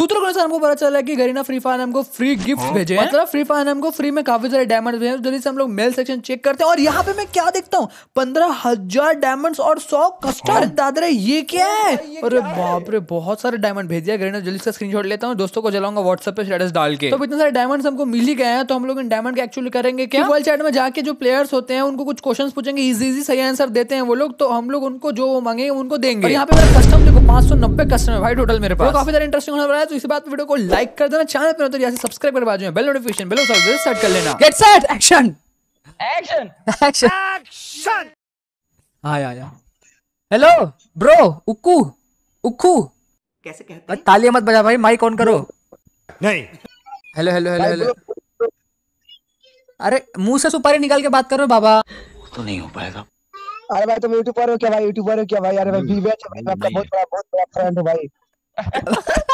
सूत्रों के अनुसार हमको पता चला है कि गरीना फ्री फायर हमको फ्री गिफ्ट भेजे हैं। मतलब फ्री फायर हमको फ्री में काफ़ी सारे डायमंड भेजे हैं। जल्दी से हम लोग मेल सेक्शन चेक करते हैं। और यहाँ पे मैं क्या देखता हूँ? पंद्रह हज़ार डायमंड और सौ कस्टम दादरे ये क्या है अरे बाप रे बहुत सारे डायमंड भेज दिया गरीना जल्दी से स्क्रीनशॉट लेता हूँ। दोस्तों को जलाऊँगा व्हाट्सएप पे स्टेटस डाल के। तो इतने सारे डायमंड्स हमको मिल ही गए हैं। तो हम लोग इन डायमंड के एक्चुअली करेंगे क्या? वर्ल्ड चैट में जाके जो प्लेयर्स होते हैं उनको कुछ क्वेश्चन पूछेंगे। इजी इजी सही आंसर देते हैं वो लोग। तो हम लोग उनको जो वो मांगेंगे उनको देंगे। यहाँ पे मेरा कस्टम देखो पाँच सौ नब्बे कस्टम है भाई टोटल मेरे पास। काफ़ी सारे इंटरेस्टिंग होने वाला है तो इसी बात वीडियो को लाइक कर देना चैनल पर तो यहाँ से सब्सक्राइब कर बाजू में बेल नोटिफिकेशन बेल सेट कर लेना। Get set action action action हाँ या या हेलो ब्रो उक्कू उक्कू कैसे कहते हैं? तालियाँ मत बजा भाई माइक ऑन करो। नहीं। हेलो हेलो हेलो हेलो अरे मुँह से सुपारी निकाल के बात करो बाबा। तो नहीं हो पाएगा। अरे भाई तुम यूट्यूबर हो क्या भाई? यूट्यूबर हो क्या भाई? अरे भाई वीवेच है भाई मैं आपका बहुत बड़ा बहुत बड़ा फ्रेंड हूँ भाई।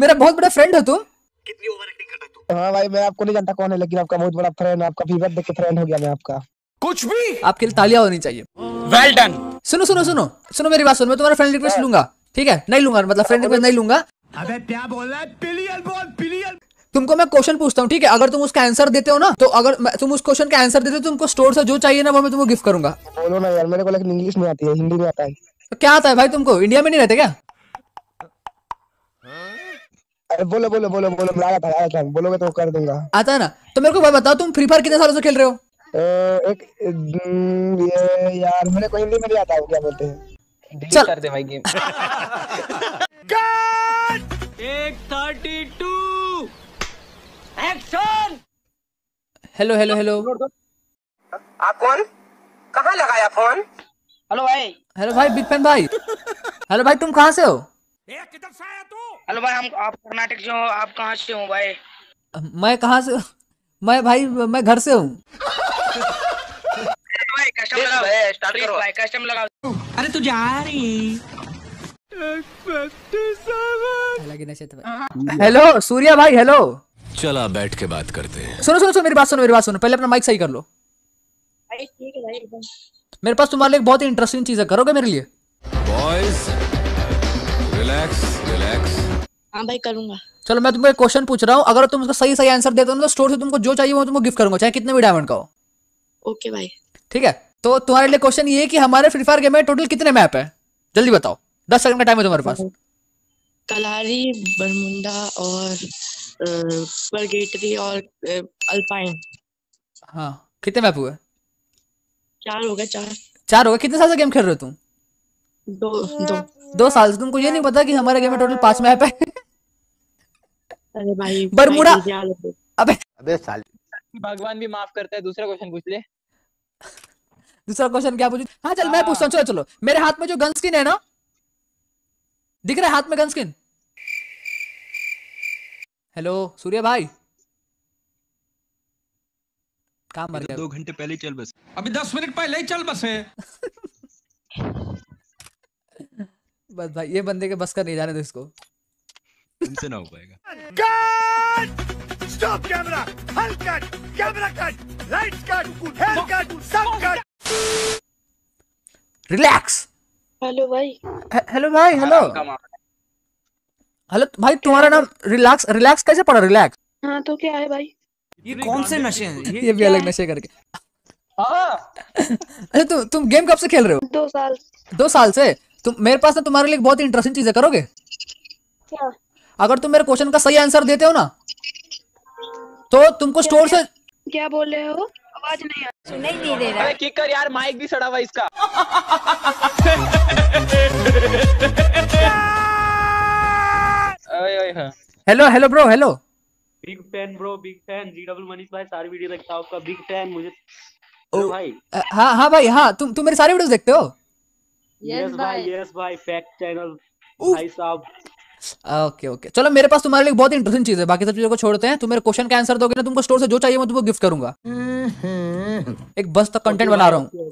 मेरा बहुत बड़ा फ्रेंड हो तुम। कितनी ओवर एक्टिंग कर रहा है तू हाँ भाई मैं आपको नहीं जानता कौन है लेकिन आपका बहुत बड़ा फ्रेंड आपका वीवेच देख के फ्रेंड हो गया मैं आपका। कुछ भी। आपके लिए तालियाँ होनी चाहिए। वेल डन सुनो सुनो सुनो सुनो मेरी बात सुनो मैं तुम्हारा फ्रेंड रिक्वेस्ट लूँगा ठीक है? नहीं लूँगा मतलब फ्रेंड रिक्वेस्ट नहीं लूँगा। अबे क्या बोल रहा है? पिलियन बोल पिलियन तुमको मैं क्वेश्चन पूछता हूँ ठीक है? अगर तुम उसका आंसर देते हो ना तो अगर तुम उस क्वेश्चन का आंसर देते हो तो तुमको स्टोर से जो चाहिए ना वो मैं तुमको गिफ्ट करूँगा। बोलो ना यार मेरे को लेकिन इंग्लिश नहीं आती है हिंदी में आता है। तो क्या आता है भाई तुमको? इंडिया में नहीं रहते क्या? अरे बोलो बोलो बोलो बोलो मैं आया था आया था। बोलोगे तो कर दूँगा। आता है ना? तो मेरे को भाई बताओ तुम फ्री फायर कितने सालों से खेल रहे हो? एक हम्म, ये यार मेरे को हिंदी में नहीं आता क्या बोलते हैं? चल। कर दे भाई गेम एक thirty two action hello hello hello आप कौन? कहाँ लगाया फ़ोन? हेलो भाई। हेलो भाई बिग फ़ैन भाई। हेलो भाई तुम कहाँ से हो? हेलो भाई हम आप कर्नाटक से हो आप कहाँ से हो भाई? मैं कहाँ से मैं भाई मैं घर से हूँ। भाई कस्टम लगाओ। स्टार्ट करो। भाई कस्टम लगाओ। अरे तू जा रही हेलो सूर्या भाई हेलो चला बैठ के बात करते हैं। सुनो सुनो सुनो मेरी बात सुनो मेरी बात सुनो। पहले अपना माइक सही कर लो। भाई ठीक है भाई मेरे पास तुम्हारे लिए बहुत ही इंटरेस्टिंग चीज़ है करोगे मेरे लिए? बॉयज़ रिलैक्स रिलैक्स हाँ भाई करूँगा। चलो मैं तुमको एक क्वेश्चन पूछ रहा हूँ। अगर तुम उसका सही सही आंसर देते हो ना तो स्टोर से तुमको जो चाहिए वो तुमको गिफ्ट करूँगा चाहे कितने भी डायमंड का हो। ओके भाई। ठीक है? तो तुम्हारे लिए क्वेश्चन ये है कि हमारे फ्री फायर गेम में टोटल कितने मैप है? जल्दी बताओ। दस सेकंड का टाइम है तुम्हारे पास। कलारी बरमुंडा और परगेटरी और अल्पाइन। हाँ। कितने मैप हुए? चार हो गए चार। चार हो गए। कितने साल से गेम खेल रहे हो तुम? दो दो। दो साल से। तुमको ये नहीं पता कि हमारे गेम में टोटल पाँच मैप है? अरे भाई बरमुडा। भाई, अबे। अबे साल। भगवान भी माफ़ करता है दूसरा क्वेश्चन पूछ ले। दूसरा क्वेश्चन क्या पूछू? हाँ चल मैं पूछता हूँ चलो चलो। मेरे हाथ में जो गन स्किन है ना दिख रहा है हाथ में गन स्किन हेलो सूर्य भाई। काम मर गया? दो घंटे पहले चल बस। अभी दस मिनट पहले ही चल बसे बस भाई ये बंदे के बस का नहीं जाने दो इसको। तुमसे ना हो पाएगा। स्टॉप कैमरा हल cut camera cut lights cut hair cut सब कट रिलैक्स हेलो भाई। हेलो भाई हेलो हेलो भाई तुम्हारा नाम रिलैक्स रिलैक्स कैसे पड़ा? रिलैक्स हाँ तो क्या है भाई? ये कौन से नशे हैं? ये भी अलग नशे करके। हाँ। अच्छा तुम तुम गेम कब से खेल रहे हो? दो साल दो साल से? तुम मेरे पास ना तुम्हारे लिए बहुत ही इंटरेस्टिंग चीज़ है करोगे? क्या? अगर तुम मेरे क्वेश्चन का सही आंसर देते हो ना तो तुमको स्टोर से क्या बोल रहे हो? आवाज़ नहीं आ अरे किक कर यार माइक भी सड़ा हुआ इसका। हाँ। Hello hello bro hello. Big fan bro big fan G W Manish भाई सारी वीडियो देखता हूँ आपका। बिग फ़ैन मुझे ओ, भाई। अ, हाँ हाँ भाई हाँ तुम तुम मेरी सारी वीडियोस देखते हो? यस भाई। यस भाई फैक्ट चैनल भाई साहब ओके ओके चलो मेरे पास तुम्हारे लिए बहुत इंटरेस्टिंग चीज़ है। बाकी सब चीज़ों को छोड़ते हैं। तुम मेरे क्वेश्चन का आंसर दोगे ना तुमको स्टोर से जो चाहिए मैं तुमको गिफ्ट करूँगा। एक बस तक कंटेंट बना रहा हूँ।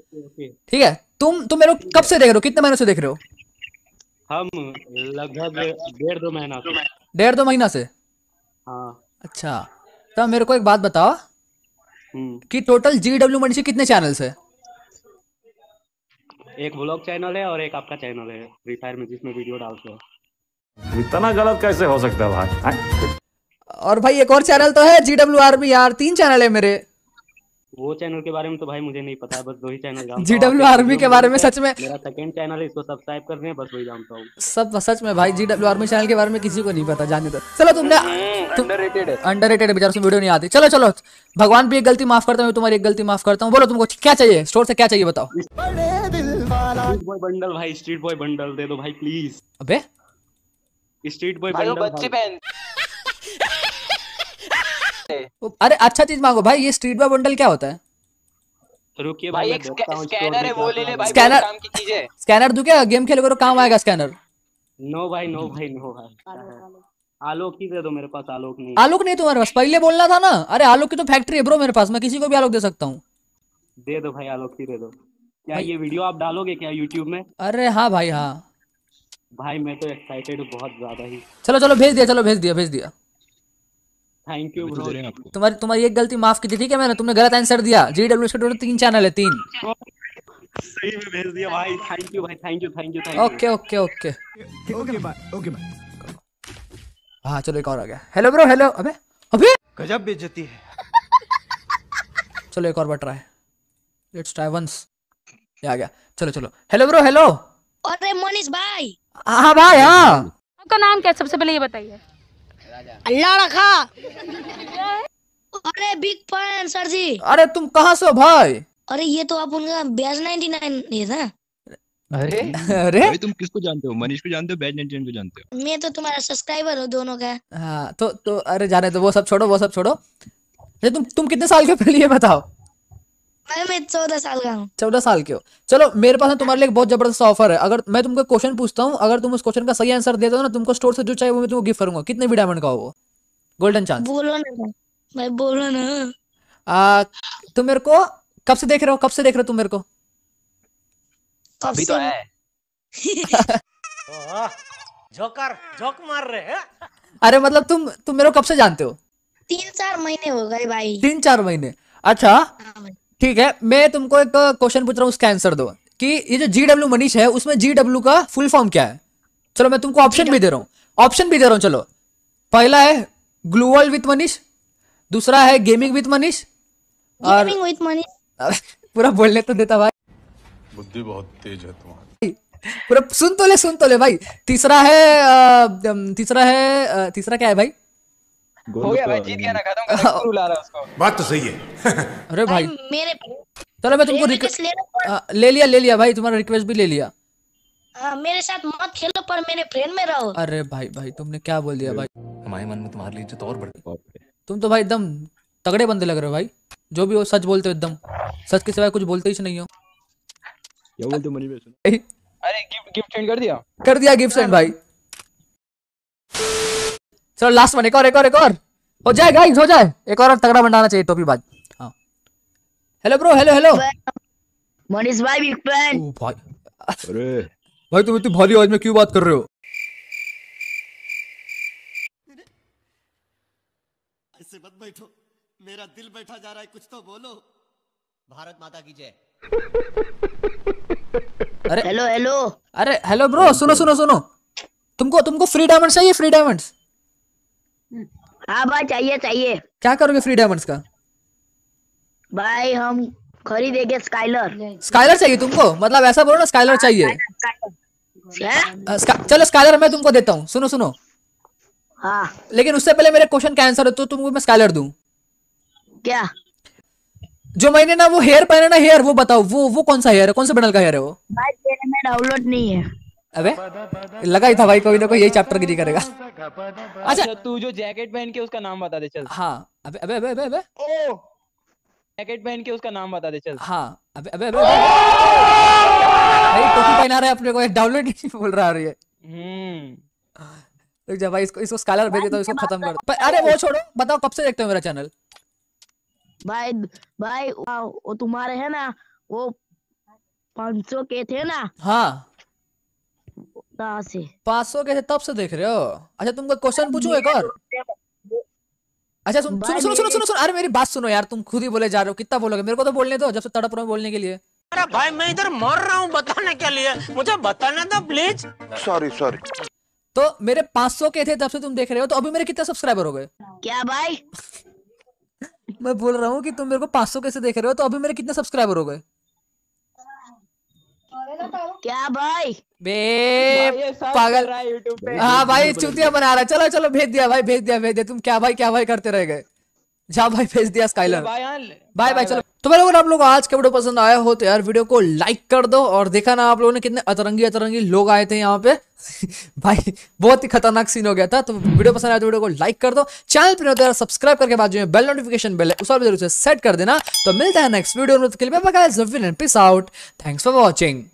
ठीक है? तुम तुम मेरे कब से देख रहे हो? कितने महीनों से देख रहे हो? हम लगभग डेढ़ दो महीना से। डेढ़ दो महीना से? हाँ। अच्छा। तो मेरे को एक बात बताओ हम्म। कि टोटल जी डब्ल्यू मनीषी कितने चैनल्स है? एक ब्लॉग चैनल है और एक आपका चैनल है फ्री फायर में जिसमें वीडियो डालते हो। इतना गलत कैसे हो सकता है भाई? हैं? और भाई एक और चैनल तो है जी डब्ल्यू आर्मी यार तीन चैनल है मेरे। वो चैनल के बारे में तो भाई मुझे नहीं पता बस दो ही चैनल जानता हूँ। GW आप आर्मी एक के बारे में सच में- मेरा सेकंड चैनल है इसको सब्सक्राइब कर रहे हैं बस वही जानता हूँ। सब सच में भाई जी डब्ल्यू आर्मी चैनल के बारे में किसी को नहीं पता जाने दो। चलो तुमने अंडररेटेड है। अंडर रेटेड बेचारा उसमें वीडियो नहीं आती। चलो चलो भगवान भी एक गलती माफ़ करता हूँ मैं तुम्हारी एक गलती माफ़ करता हूँ। बोलो तुमको क्या चाहिए? स्टोर से क्या चाहिए बताओ। बंडल भाई स्ट्रीट बॉय बंडल दे दो भाई प्लीज़ अबे स्ट्रीट बॉय भाई बच्चे। पहन अरे अच्छा चीज़ मांगो भाई ये स्ट्रीट बॉय बंडल क्या होता है? रुकिए भाई भाई एक स्कैनर है वो ले ले भाई स्कैनर- काम की चीज़ है। स्कैनर दूँ क्या? गेम खेलोगे तो काम आएगा स्कैनर। नो भाई नो भाई नो भाई। आलोक ही दे दो मेरे पास आलोक नहीं। आलोक नहीं तुम्हारे पास पहले बोलना था ना। अरे आलोक की तो फैक्ट्री है ब्रो मेरे पास मैं किसी को भी आलोक दे सकता हूँ। दे दो भाई आलोक ही दे दो। क्या ये वीडियो आप डालोगे क्या यूट्यूब में? अरे हाँ भाई हाँ। भाई मैं तो एक्साइटेड हूँ बहुत ज़्यादा ही। चलो चलो भेज दिया चलो भेज दिया भेज दिया। थैंक यू ब्रो तुम्हारी तुम्हारी एक गलती माफ़ की थी ठीक है? मैंने तुमने गलत आंसर दिया। जी डब्ल्यू के टोटल तीन चैनल है तीन। सही में भेज दिया भाई। थैंक यू भाई thank you thank you thank you okay okay okay okay bye okay bye हाँ चलो एक और आ गया। हेलो ब्रो हेलो अबे अबे। गजब बेइज्जती है। चलो एक और बार ट्राई लेट्स ट्राई वंस ये आ गया। चलो चलो। हेलो ब्रो हेलो अरे मनीष भाई हाँ भाई हाँ। आपका नाम क्या है? सबसे पहले ये बताइए। अल्लाह रखा। अरे बिग फ़ैन सर जी। अरे तुम कहाँ से हो भाई? अरे ये तो आप उनका ब्याज 99 है ना? अरे। अरे। भाई तुम किसको जानते हो? मनीष को जानते हो? बैज नाइनटीन को जानते हो? मैं तो तुम्हारा सब्सक्राइबर हूँ दोनों का। हाँ तो तो अरे जाने दो वो सब छोड़ो वो सब छोड़ो। अरे तुम तुम कितने साल के पहले ये बताओ? मैं मैं चौदह साल का हूँ। चौदह साल के हो। चलो मेरे पास ना तुम्हारे लिए बहुत ज़बरदस्त ऑफ़र है। अगर मैं तुमको क्वेश्चन पूछता हूँ अगर तुम उस क्वेश्चन का सही आंसर दे दो ना तुमको स्टोर से जो चाहिए वो मैं तुमको गिफ्ट करूँगा। कितने भी डायमंड का हो वो? गोल्डन चांस बोलो ना भाई भाई बोलो ना। आ, तुम मेरे को कब से देख रहे हो? कब से देख रहे हो तुम मेरे को? कब से तो है। जोकर जोक मार रहे हैं। अरे मतलब तुम तुम मेरे को कब से जानते हो? तीन चार महीने हो गए भाई। तीन चार महीने। अच्छा हाँ। ठीक है मैं तुमको एक क्वेश्चन पूछ रहा हूँ उसका आंसर दो। कि ये जो जी डब्ल्यू मनीष है उसमें जी डब्ल्यू का फुल फॉर्म क्या है? चलो मैं तुमको ऑप्शन भी दे रहा हूँ। ऑप्शन भी दे रहा हूँ चलो। पहला है ग्लोबल विथ मनीष। दूसरा है गेमिंग विथ मनीष। और गेमिंग विथ मनीष। पूरा बोलने तो देता भाई। बुद्धि बहुत तेज है तुम्हारी। पूरा सुन तो ले सुन तो ले भाई। तीसरा है तीसरा है तीसरा क्या है भाई? हो गया भाई जीत गया ना खत्म कर ला रहा उसको। बात तो सही है। अरे भाई। मेरे चलो मैं तुमको रिक्वेस्ट ले लिया ले लिया भाई तुम्हारा रिक्वेस्ट भी ले लिया। हाँ, मेरे साथ मत खेलो पर मेरे फ्रेंड में रहो। अरे भाई भाई तुमने क्या बोल दिया भाई? हमारे मन में तुम्हारे लिए इज़्ज़त और बढ़ तुम तो भाई एकदम तगड़े बंदे लग रहे हो भाई। जो भी हो सच बोलते हो एकदम। सच के सिवाय कुछ बोलते ही नहीं हो। क्या बोलते हो भाई अरे गिफ्ट गिफ्ट सेंड कर दिया। कर दिया गिफ्ट सेंड भाई। चलो लास्ट वन एक और एक और एक और। हो जाए गाइस हो जाए। एक और तगड़ा बनाना चाहिए टोपी बाज। हाँ। Hello bro hello hello Manish भाई बिग फ़ैन भाई। अरे। भाई तुम इतनी भारी आवाज़ में क्यों बात कर रहे हो? ऐसे मत बैठो। मेरा दिल बैठा जा रहा है कुछ तो बोलो। भारत माता की जय। अरे। हेलो हेलो अरे हेलो ब्रो सुनो सुनो सुनो। तुमको तुमको फ्री डायमंड्स चाहिए फ्री डायमंड्स हाँ भाई चाहिए चाहिए। क्या करोगे फ्री डायमंड्स का? भाई हम खरीदेंगे स्काइलर स्काइलर चाहिए तुमको? मतलब ऐसा बोलो ना स्काइलर चाहिए। स्का- चलो स्काइलर मैं तुमको देता हूँ। सुनो सुनो। हाँ। लेकिन उससे पहले मेरे क्वेश्चन का आंसर हो तो तुमको मैं स्काइलर दूँ। क्या? जो मैंने ना वो हेयर पहना ना हेयर वो बताओ वो वो कौन सा हेयर है? कौन से बंडल का हेयर है वो? भाई तेरे में डाउनलोड नहीं है। अबे लगा ही था भाई कोई ना कोई यही चैप्टर गिरी करेगा। अच्छा अच्छा तू जो जैकेट पहन के उसका नाम बता दे चल। हाँ अबे अबे अबे अबे अबे। ओ! जैकेट पहन के उसका नाम बता दे चल। हाँ अबे अबे अबे अबे। भाई टोपी पहना रहा है अपने को एक डाउनलोड नहीं बोल रहा है ये। हम्म। रुक जा भाई इसको इसको स्काइलर भेजे तो इसको खत्म कर पर अरे वो छोड़ो बताओ कब से देखते हो मेरा चैनल भाई भाई वो वो तुम्हारे है ना वो पाँच सौ के थे ना? हाँ। से पाँच सौ कैसे तब से देख रहे हो? अच्छा तुमको क्वेश्चन पूछूँ एक और? अच्छा सुन सुनो सुनो सुनो सुनो सुनो अरे मेरी बात सुनो यार तुम खुद ही बोले जा रहे हो कितना बोलोगे? मेरे को तो बोलने दो जब से तड़प रहा हूँ बोलने के लिए। अरे भाई मैं इधर मर रहा हूँ बताने के लिए। मुझे बताना था प्लीज़ सॉरी सॉरी तो मेरे 500 के थे तब से तुम देख रहे हो तो अभी मेरे कितने सब्सक्राइबर हो गए? क्या भाई? मैं बोल रहा हूँ कि तुम मेरे को 500 कैसे देख रहे हो तो अभी मेरे कितने सब्सक्राइबर हो गए? क्या भाई? बे पागल। है हाँ भाई चुतिया बना रहा है। चलो चलो भेज दिया भाई भेज दिया भेज दिया। तुम क्या भाई क्या भाई करते रह गए? जा भाई भेज दिया स्काइलर बाय बाय चलो। तो मेरे आप लोगों आज का वीडियो पसंद आया हो तो यार वीडियो को लाइक कर दो और देखा ना आप लोगों ने कितने अतरंगी अतरंगी लोग आए थे यहाँ पे। भाई बहुत ही खतरनाक सीन हो गया था। तो वीडियो पसंद आया तो वीडियो को लाइक कर दो। चैनल पर तो यार सब्सक्राइब करके बाद जो है बेल नोटिफिकेशन बेल है उस पर ज़रूर से सेट कर देना। तो मिलता है नेक्स्ट वीडियो में peace out thanks for watching